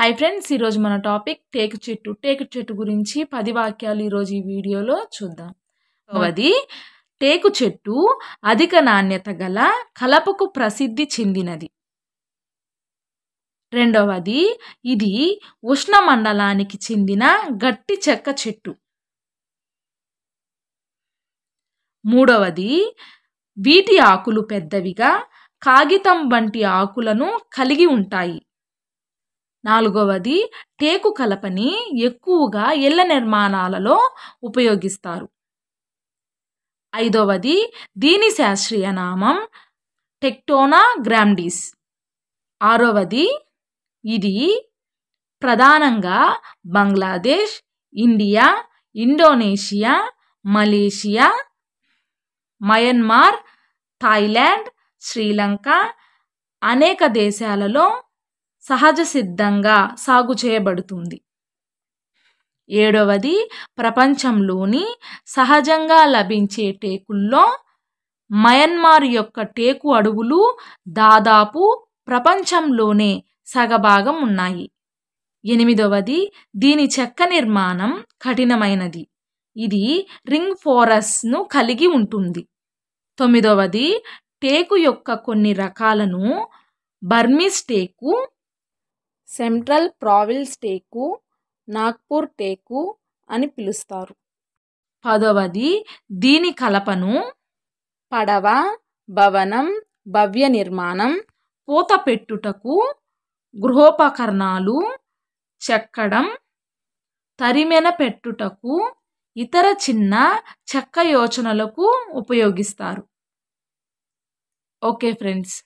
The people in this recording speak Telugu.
హాయ్ ఫ్రెండ్స్ ఈరోజు మన టాపిక్ టేకు చెట్టు టేకు చెట్టు గురించి పది వాక్యాలు ఈరోజు ఈ వీడియోలో చూద్దాం. అది టేకు చెట్టు అధిక నాణ్యత గల కలపకు ప్రసిద్ధి చెందినది. రెండవది ఇది ఉష్ణమండలానికి చెందిన గట్టి చెక్క చెట్టు. మూడవది వీటి ఆకులు పెద్దవిగా కాగితం వంటి ఆకులను కలిగి ఉంటాయి. నాలుగవది టేకు కలపని ఎక్కువగా ఇళ్ళ నిర్మాణాలలో ఉపయోగిస్తారు. ఐదవది దీని శాస్త్రీయ నామం టెక్టోనా గ్రామ్డీస్ ఆరవది ఇది ప్రధానంగా Bangladesh India Indonesia Malaysia Myanmar Thailand Sri Lanka అనేక దేశాలలో సహజ సిద్ధంగా సాగు చేయబడుతుంది. ఏడవది ప్రపంచంలోని సహజంగా లభించే టేకుల్లో మయన్మార్ యొక్క టేకు అడవులు దాదాపు ప్రపంచంలోనే సగభాగం ఉన్నాయి. ఎనిమిదవది దీని చెక్క నిర్మాణం కఠినమైనది. ఇది రింగ్ ఫోరస్ను కలిగి ఉంటుంది. తొమ్మిదవది టేకు యొక్క కొన్ని రకాలను బర్మీస్ టేకు సెంట్రల్ ప్రావిల్స్ టేకు నాగ్పూర్ టేకు అని పిలుస్తారు. పదవది దీని కలపను పడవ భవనం భవ్య నిర్మాణం పూత పెట్టుటకు గృహోపకరణాలు చెక్కడం తరిమెన పెట్టుటకు ఇతర చిన్న చెక్క యోచనలకు ఉపయోగిస్తారు. Okay friends.